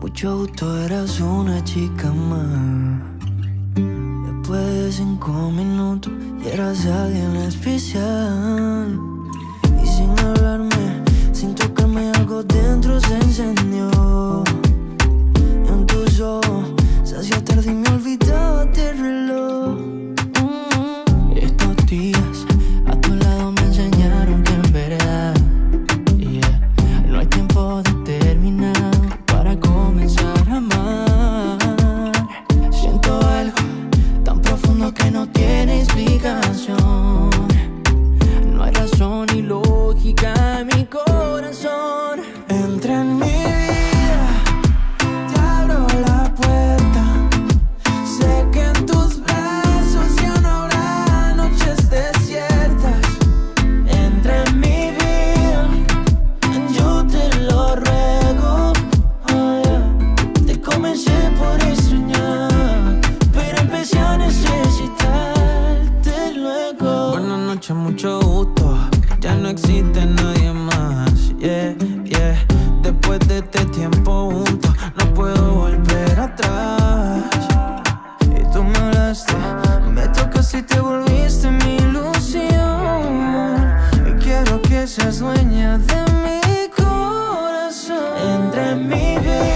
mucho gusto, eras una chica más. Después de cinco minutos, ya eras alguien especial. necesitarte luego. Buenas noches, mucho gusto. Ya no existe nadie más. Yeah, yeah. Después de este tiempo juntos, no puedo volver atrás. Y tú me hablaste, me toca si te volviste mi ilusión. Y quiero que seas dueña de mi corazón. Entre mi vida.